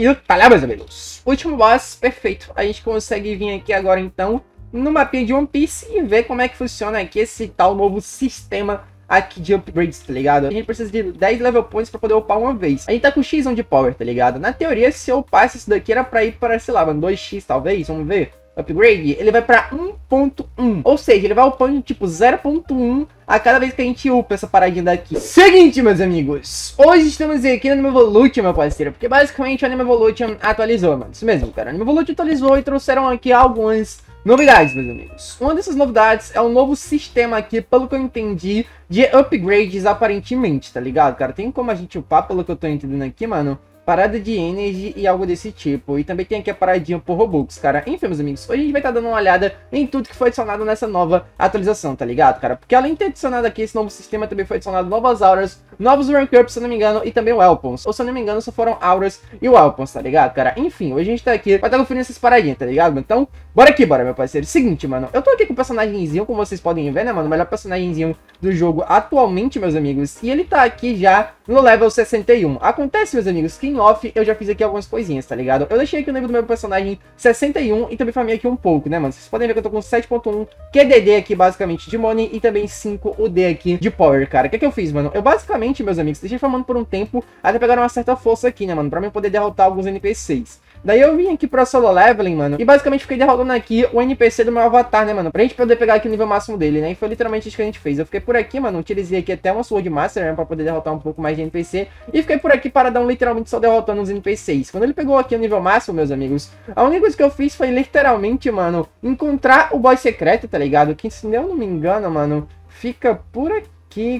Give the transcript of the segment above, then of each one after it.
E tá lá, meus amigos. Último boss, perfeito. A gente consegue vir aqui agora, então, no mapinha de One Piece e ver como é que funciona aqui esse tal novo sistema aqui de upgrades, tá ligado? A gente precisa de 10 level points pra poder upar uma vez. A gente tá com X de power, tá ligado? Na teoria, se eu upasse isso daqui, era pra ir para, sei lá, 2x talvez, vamos ver upgrade, ele vai para 1.1. Ou seja, ele vai upando tipo 0.1 a cada vez que a gente upa essa paradinha daqui. Seguinte, meus amigos. Hoje estamos aqui no Anime Evolution, meu parceiro. Porque basicamente o Anime Evolution atualizou, mano. Isso mesmo, cara. O Anime Evolution atualizou e trouxeram aqui algumas novidades, meus amigos. Uma dessas novidades é um novo sistema aqui, pelo que eu entendi, de upgrades aparentemente, tá ligado, cara? Tem como a gente upar, pelo que eu tô entendendo aqui, mano parada de energy e algo desse tipo. E também tem aqui a paradinha por Robux, cara. Enfim, meus amigos, hoje a gente vai estar tá dando uma olhada em tudo que foi adicionado nessa nova atualização, tá ligado, cara? Porque além de ter adicionado aqui esse novo sistema, também foi adicionado novas auras, novos rank ups, se não me engano, e também weapons. Ou se não me engano, só foram auras e weapons, tá ligado, cara? Enfim, hoje a gente tá aqui pra estar tá conferindo essas paradinhas, tá ligado? Então, bora aqui, bora, meu parceiro. Seguinte, mano, eu tô aqui com o personagemzinho, como vocês podem ver, né, mano? O melhor personagemzinho do jogo atualmente, meus amigos. E ele tá aqui já no level 61. Acontece, meus amigos, que em off eu já fiz aqui algumas coisinhas, tá ligado? Eu deixei aqui o nível do meu personagem 61 e também farmei aqui um pouco, né, mano? Vocês podem ver que eu tô com 7.1 QDD aqui, basicamente, de money e também 5 UD aqui de power, cara. O que é que eu fiz, mano? Eu basicamente, meus amigos, deixei farmando por um tempo até pegar uma certa força aqui, né, mano? Pra mim poder derrotar alguns NPCs. Daí eu vim aqui pra solo leveling, mano, e basicamente fiquei derrotando aqui o NPC do meu avatar, né, mano? Pra gente poder pegar aqui o nível máximo dele, né? E foi literalmente isso que a gente fez. Eu fiquei por aqui, mano, utilizei aqui até uma Sword Master, né, pra poder derrotar um pouco mais de NPC. E fiquei por aqui para dar um literalmente só derrotando os NPCs. Quando ele pegou aqui o nível máximo, meus amigos, a única coisa que eu fiz foi literalmente, mano, encontrar o boss secreto, tá ligado? Que se eu não me engano, mano, fica por aqui.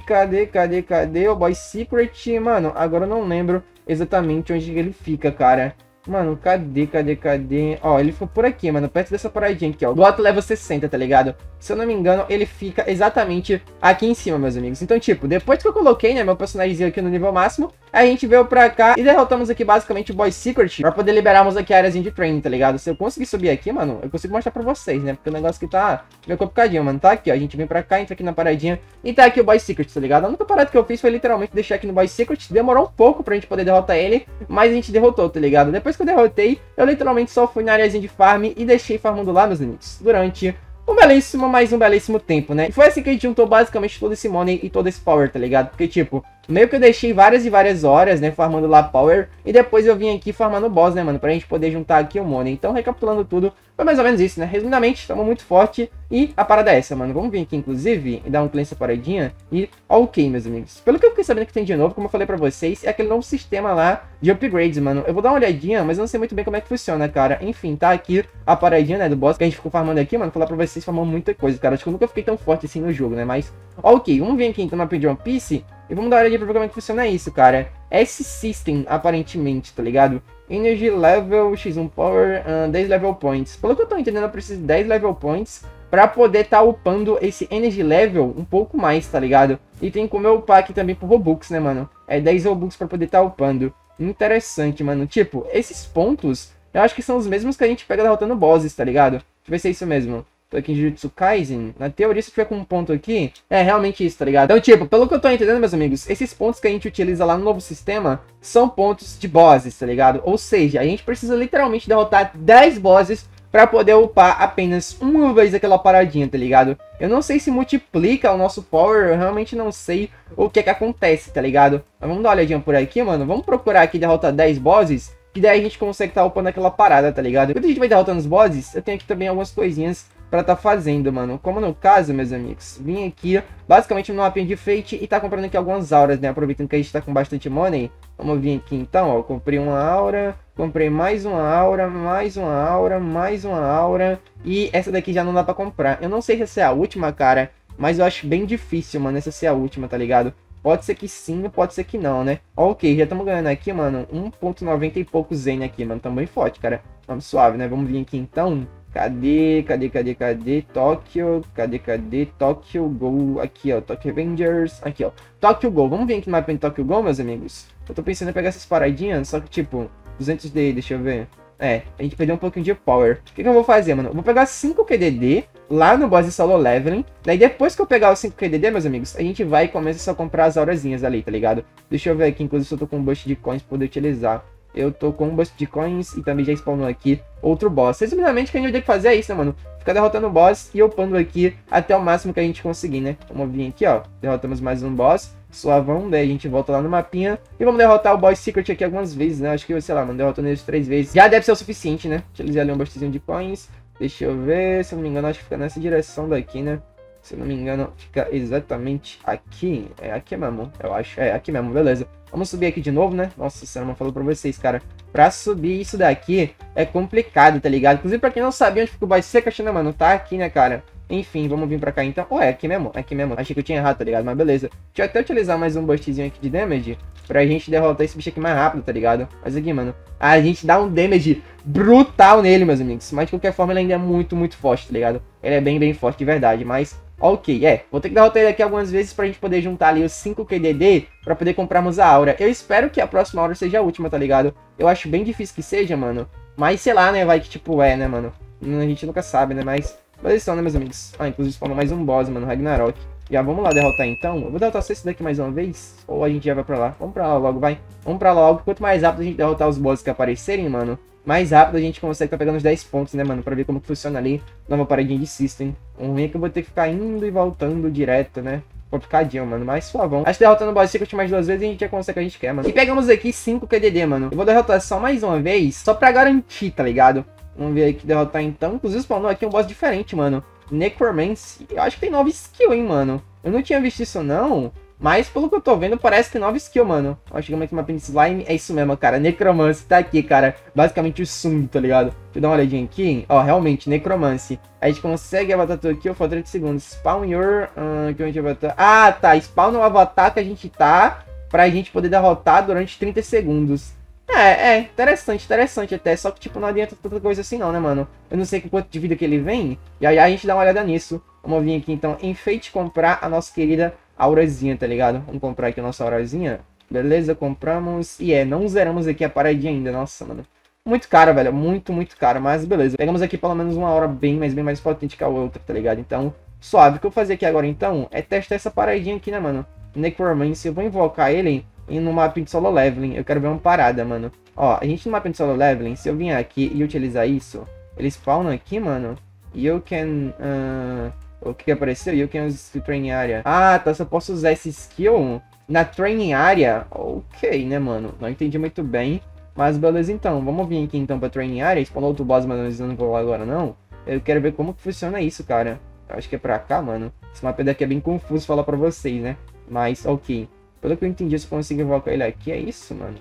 Cadê, cadê, cadê o boss secret? Mano, agora eu não lembro exatamente onde ele fica, cara. Mano, cadê, cadê, cadê? Ó, ele foi por aqui, mano, perto dessa paradinha aqui, ó. Do alto level 60, tá ligado? Se eu não me engano, ele fica exatamente aqui em cima, meus amigos. Então, tipo, depois que eu coloquei, né, meu personagem aqui no nível máximo, a gente veio pra cá e derrotamos aqui basicamente o Boy Secret pra poder liberarmos aqui áreas de training, tá ligado? Se eu conseguir subir aqui, mano, eu consigo mostrar pra vocês, né? Porque o negócio aqui tá meio complicadinho, mano. Tá aqui, ó. A gente vem pra cá, entra aqui na paradinha e tá aqui o Boy Secret, tá ligado? A única parada que eu fiz foi literalmente deixar aqui no Boy Secret. Demorou um pouco pra gente poder derrotar ele, mas a gente derrotou, tá ligado? Depois que eu derrotei, eu literalmente só fui na áreazinha de farm e deixei farmando lá, meus amigos, durante um belíssimo, mais um belíssimo tempo, né? E foi assim que a gente juntou basicamente todo esse money e todo esse power, tá ligado? Porque, tipo, meio que eu deixei várias e várias horas, né, farmando lá power, e depois eu vim aqui farmando boss, né, mano, pra gente poder juntar aqui o money. Então, recapitulando tudo, foi mais ou menos isso, né? Resumidamente, estamos muito forte e a parada é essa, mano. Vamos vir aqui, inclusive, e dar um cleanse paradinha e ok, meus amigos. Pelo que eu fiquei sabendo que tem de novo, como eu falei pra vocês, é aquele novo sistema lá de upgrades, mano. Eu vou dar uma olhadinha, mas eu não sei muito bem como é que funciona, cara. Enfim, tá aqui a paradinha, né, do boss que a gente ficou farmando aqui, mano. Falar pra vocês, farmando muita coisa, cara. Acho que eu nunca fiquei tão forte assim no jogo, né? Mas, ok, vamos vir aqui então na One Piece e vamos dar uma ver como é que funciona isso, cara. Esse system, aparentemente, tá ligado? Energy Level, X1 Power, uh, 10 Level Points. Pelo que eu tô entendendo, eu preciso de 10 Level Points pra poder tá upando esse Energy Level um pouco mais, tá ligado? E tem como eu upar aqui também por Robux, né, mano? É 10 Robux pra poder tá upando. Interessante, mano. Tipo, esses pontos, eu acho que são os mesmos que a gente pega derrotando bosses, tá ligado? Deixa eu ver se é isso mesmo. Aqui em Jujutsu Kaisen. Na teoria, se tiver com um ponto aqui, é realmente isso, tá ligado? Então, tipo, pelo que eu tô entendendo, meus amigos, esses pontos que a gente utiliza lá no novo sistema são pontos de bosses, tá ligado? Ou seja, a gente precisa literalmente derrotar 10 bosses para poder upar apenas uma vez aquela paradinha, tá ligado? Eu não sei se multiplica o nosso power, eu realmente não sei o que é que acontece, tá ligado? Mas vamos dar uma olhadinha por aqui, mano. Vamos procurar aqui derrotar 10 bosses, que daí a gente consegue estar tá upando aquela parada, tá ligado? Quando a gente vai derrotando os bosses, eu tenho aqui também algumas coisinhas para tá fazendo, mano. Como no caso, meus amigos, vim aqui, basicamente no mapinha de e tá comprando aqui algumas auras, né? Aproveitando que a gente tá com bastante money. Vamos vir aqui então, ó. Comprei uma aura, comprei mais uma aura, mais uma aura, mais uma aura. E essa daqui já não dá pra comprar. Eu não sei se essa é a última, cara, mas eu acho bem difícil, mano, essa ser a última, tá ligado? Pode ser que sim, pode ser que não, né? Ok, já estamos ganhando aqui, mano, 1.90 e pouco zen aqui, mano. Tamo bem forte, cara. Vamos suave, né? Vamos vir aqui então. Cadê, cadê, cadê, cadê? Tóquio, cadê, cadê? Tóquio Go, aqui ó, Tóquio Avengers, aqui ó. Tóquio Go, vamos vir aqui no mapa de Tóquio Go, meus amigos? Eu tô pensando em pegar essas paradinhas, só que tipo, 200 D, deixa eu ver. É, a gente perdeu um pouquinho de power. O que, que eu vou fazer, mano? Eu vou pegar 5 QDD lá no boss de solo leveling. Daí depois que eu pegar os 5 QDD, meus amigos, a gente vai e começa só a comprar as aurazinhas ali, tá ligado? Deixa eu ver aqui, inclusive se eu tô com um boost de coins pra poder utilizar. Eu tô com um bust de coins e também já spawnou aqui outro boss. Resumidamente, o que a gente vai ter que fazer é isso, né, mano? Ficar derrotando o boss e upando aqui até o máximo que a gente conseguir, né? Vamos vir aqui, ó. Derrotamos mais um boss. Suavão, daí a gente volta lá no mapinha. E vamos derrotar o boss secret aqui algumas vezes, né? Acho que, sei lá, mano, derrotando eles três vezes. Já deve ser o suficiente, né? Utilizei ali um bustzinho de coins. Deixa eu ver, se eu não me engano, acho que fica nessa direção daqui, né? Se não me engano, fica exatamente aqui. É aqui mesmo, eu acho. É, aqui mesmo, beleza. Vamos subir aqui de novo, né? Nossa, senhora, não falou pra vocês, cara. Pra subir isso daqui é complicado, tá ligado? Inclusive, pra quem não sabia onde fica o boss secret, né, mano? Tá aqui, né, cara? Enfim, vamos vir pra cá então. Oh, é aqui mesmo, é aqui mesmo. Achei que eu tinha errado, tá ligado? Mas beleza. Deixa eu até utilizar mais um bustzinho aqui de damage. Pra gente derrotar esse bicho aqui mais rápido, tá ligado? Mas aqui, mano. A gente dá um damage brutal nele, meus amigos. Mas de qualquer forma, ele ainda é muito, muito forte, tá ligado? Ele é bem, bem forte de verdade. Mas Ok, é. Vou ter que derrotar ele aqui algumas vezes pra gente poder juntar ali os 5 QDD pra poder comprarmos a aura. Eu espero que a próxima aura seja a última, tá ligado? Eu acho bem difícil que seja, mano. Mas sei lá, né? Vai que tipo é, né, mano? A gente nunca sabe, né? Mas Beleza, então, né, meus amigos? Ah, inclusive spawnou mais um boss, mano, Ragnarok. Já vamos lá derrotar então. Eu vou derrotar só esse daqui mais uma vez. Ou a gente já vai pra lá. Vamos pra lá logo, vai. Vamos pra lá logo. Quanto mais rápido a gente derrotar os bosses que aparecerem, mano, mais rápido a gente consegue tá pegando os 10 pontos, né, mano? Pra ver como que funciona ali. Nova paradinha de system. Um ruim é que eu vou ter que ficar indo e voltando direto, né? complicadinho, mano. Mais suavão. Acho que derrotando o boss secret mais duas vezes a gente já consegue o que a gente quer, mano. E pegamos aqui 5 QDD, mano. Eu vou derrotar só mais uma vez, só pra garantir, tá ligado? Vamos ver aqui derrotar então. Inclusive spawnou aqui um boss diferente, mano. Necromancy. Eu acho que tem 9 skill, hein, mano. Eu não tinha visto isso, não. Mas, pelo que eu tô vendo, parece que tem 9 skill, mano. Acho que uma Pink Slime é isso mesmo, cara. Necromancy tá aqui, cara. Basicamente o sumo, tá ligado? Deixa eu dar uma olhadinha aqui. Ó, realmente, Necromancy. A gente consegue avatar tudo aqui, eu for 30 segundos. Spawn your... Uh, que a gente avatar... Ah, tá. Spawn o avatar que a gente tá pra gente poder derrotar durante 30 segundos. É, é, interessante, interessante até. Só que, tipo, não adianta tanta coisa assim não, né, mano? Eu não sei com quanto de vida que ele vem. E aí a gente dá uma olhada nisso. Vamos vir aqui, então, enfeite comprar a nossa querida aurazinha, tá ligado? Vamos comprar aqui a nossa aurazinha. Beleza, compramos. E é, não zeramos aqui a paradinha ainda. Nossa, mano. Muito caro, velho. Muito, muito caro. Mas beleza. Pegamos aqui pelo menos uma aura bem, mas bem mais potente que a outra, tá ligado? Então, suave. O que eu vou fazer aqui agora, então, é testar essa paradinha aqui, né, mano? Necromancy. Eu vou invocar ele e no mapa de solo leveling, eu quero ver uma parada, mano. Ó, a gente no mapa de solo leveling, se eu vier aqui e utilizar isso, eles spawnam aqui, mano. You can... Uh, o que, que apareceu? You can use training area. Ah, tá, só posso usar esse skill na training area. Ok, né, mano? Não entendi muito bem. Mas beleza, então. Vamos vir aqui, então, pra training area. Spawnou outro boss, mas eu não vou lá agora, não. Eu quero ver como que funciona isso, cara. Eu acho que é pra cá, mano. Esse mapa daqui é bem confuso falar pra vocês, né? Mas, ok. Pelo que eu entendi, você consegue invocar ele aqui. É isso, mano.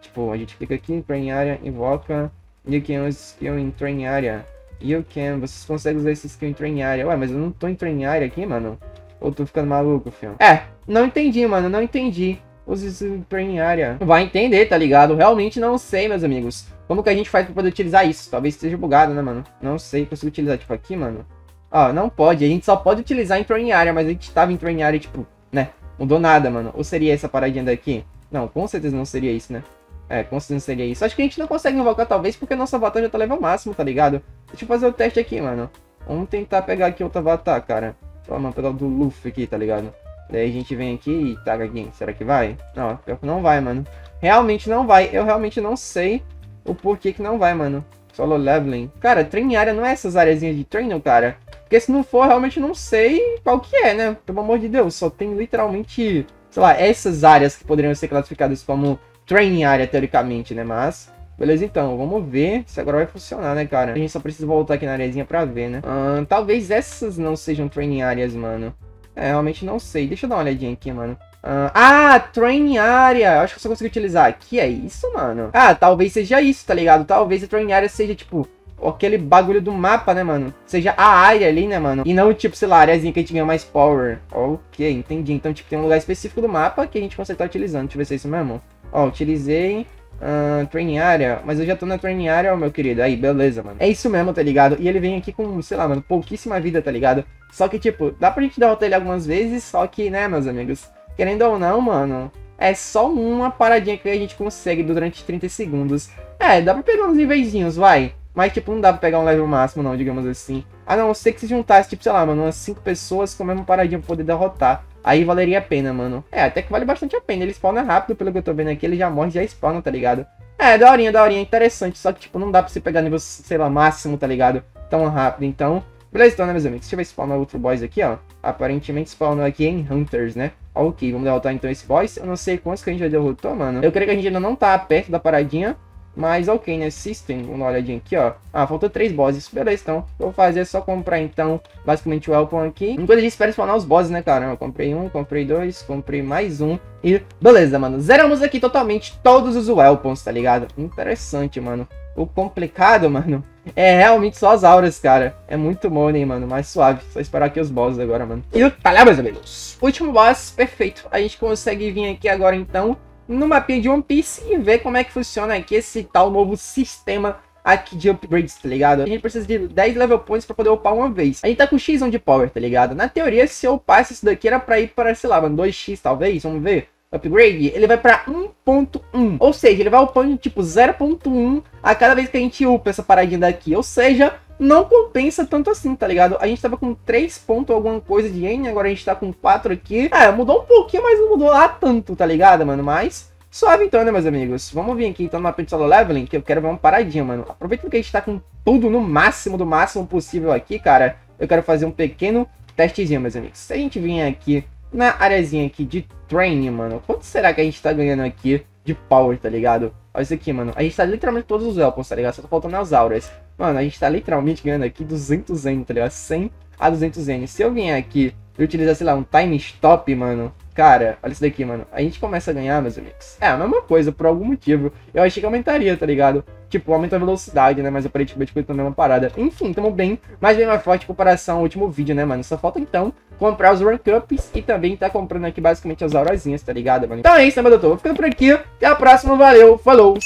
Tipo, a gente clica aqui em Train Area, invoca. You can use skill em Train Area. You can. Vocês conseguem usar esse skill em Train Area. Ué, mas eu não tô em Train Area aqui, mano. Ou tô ficando maluco, filho? É, não entendi, mano. Não entendi. Use esse em Train Area. Vai entender, tá ligado? Realmente não sei, meus amigos. Como que a gente faz pra poder utilizar isso? Talvez esteja bugado, né, mano? Não sei. Consigo utilizar, tipo, aqui, mano? Ó, não pode. A gente só pode utilizar em Train Area, mas a gente tava em Train Area, tipo, né? Mudou nada, mano. Ou seria essa paradinha daqui? Não, com certeza não seria isso, né? É, com certeza não seria isso. Acho que a gente não consegue invocar, talvez, porque nosso avatar já tá level máximo, tá ligado? Deixa eu fazer o teste aqui, mano. Vamos tentar pegar aqui outro avatar, cara. Vamos pegar o do Luffy aqui, tá ligado? Daí a gente vem aqui e taga aqui. Será que vai? Não, pior que não vai, mano. Realmente não vai. Eu realmente não sei o porquê que não vai, mano. Solo leveling. Cara, trein área não é essas areazinhas de treino, cara. Porque se não for, realmente não sei qual que é, né? Pelo amor de Deus, só tem literalmente, sei lá, essas áreas que poderiam ser classificadas como training área, teoricamente, né? Mas, beleza então, vamos ver se agora vai funcionar, né, cara? A gente só precisa voltar aqui na areazinha pra ver, né? Talvez essas não sejam training áreas, mano. É, realmente não sei. Deixa eu dar uma olhadinha aqui, mano. Ah, training área. Acho que eu só consigo utilizar aqui. É isso, mano? Ah, talvez seja isso, tá ligado? Talvez a training área seja, tipo, aquele bagulho do mapa, né, mano? Seja a área ali, né, mano? E não, tipo, sei lá, a areazinha que a gente ganha mais power. Ok, entendi. Então, tipo, tem um lugar específico do mapa que a gente consegue estar utilizando. Deixa eu ver se é isso mesmo. Ó, utilizei uh, training area, mas eu já tô na training area, meu querido. Aí, beleza, mano. É isso mesmo, tá ligado? E ele vem aqui com, sei lá, mano, pouquíssima vida, tá ligado? Só que, tipo, dá pra gente derrotar ele algumas vezes, só que, né, meus amigos, querendo ou não, mano, é só uma paradinha que a gente consegue durante 30 segundos. É, dá pra pegar uns niveizinhos, vai. Mas, tipo, não dá pra pegar um level máximo, não, digamos assim. A não ser que se juntasse, tipo, sei lá, mano, umas 5 pessoas com a mesma paradinha pra poder derrotar. Aí valeria a pena, mano. É, até que vale bastante a pena. Ele spawna rápido, pelo que eu tô vendo aqui. Ele já morre, já spawna, tá ligado? É, daorinha, daorinha, interessante. Só que, tipo, não dá pra você pegar nível, sei lá, máximo, tá ligado? Tão rápido. Então, beleza, então, né, meus amigos? Deixa eu ver se spawnar outro boss aqui, ó. Aparentemente spawnou aqui em Hunters, né? Ok, vamos derrotar então esse boss. Eu não sei quantos que a gente já derrotou, mano. Eu creio que a gente ainda não tá perto da paradinha. Mas ok, né? System, vamos dar uma olhadinha aqui, ó. Ah, faltou três bosses. Beleza, então. Vou fazer só comprar, então, basicamente o Elpon aqui. Enquanto a gente espera spawnar os bosses, né, cara? Eu comprei um, comprei dois, comprei mais um. E beleza, mano. Zeramos aqui totalmente todos os Welpons, tá ligado? Interessante, mano. O complicado, mano, é realmente só as auras, cara. É muito money, mano. Mais suave. Só esperar aqui os bosses agora, mano. E tá lá, meus amigos. Último boss, perfeito. A gente consegue vir aqui agora, então, no mapinha de One Piece e ver como é que funciona aqui esse tal novo sistema aqui de upgrades, tá ligado? A gente precisa de 10 level points pra poder upar uma vez. A gente tá com X1 de power, tá ligado? Na teoria, se eu upasse isso daqui, era pra ir para, sei lá, mano, 2x talvez, vamos ver. Upgrade, ele vai pra 1.1. Ou seja, ele vai upando tipo 0.1 a cada vez que a gente upa essa paradinha daqui. Ou seja, não compensa tanto assim, tá ligado? A gente tava com 3 pontos alguma coisa de N, agora a gente tá com 4 aqui. É, mudou um pouquinho, mas não mudou lá tanto, tá ligado, mano? Mas Suave então, né, meus amigos? Vamos vir aqui então no mapa de solo leveling, que eu quero ver uma paradinha, mano. Aproveitando que a gente tá com tudo no máximo, do máximo possível aqui, cara, eu quero fazer um pequeno testezinho, meus amigos. Se a gente vir aqui na areazinha aqui de training, mano, quanto será que a gente tá ganhando aqui de power, tá ligado? Olha isso aqui, mano. A gente tá literalmente todos os elpons, tá ligado? Só tá faltando as auras. Mano, a gente tá literalmente ganhando aqui 200 N, tá ligado? 100 a 200 N. Se eu vier aqui e utilizar, sei lá, um time stop, mano, Cara, olha isso daqui, mano. A gente começa a ganhar, meus amigos. É a mesma coisa, por algum motivo. Eu achei que aumentaria, tá ligado? Tipo, aumenta a velocidade, né? Mas aparentemente foi também uma parada. Enfim, tamo bem, mas bem mais forte em comparação ao último vídeo, né, mano? Só falta, então, comprar os rank ups e também tá comprando aqui, basicamente, as aurazinhas, tá ligado, mano? Então é isso, né, meu doutor? Vou ficando por aqui. Até a próxima, valeu, falou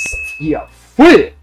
e fui!